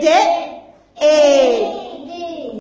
د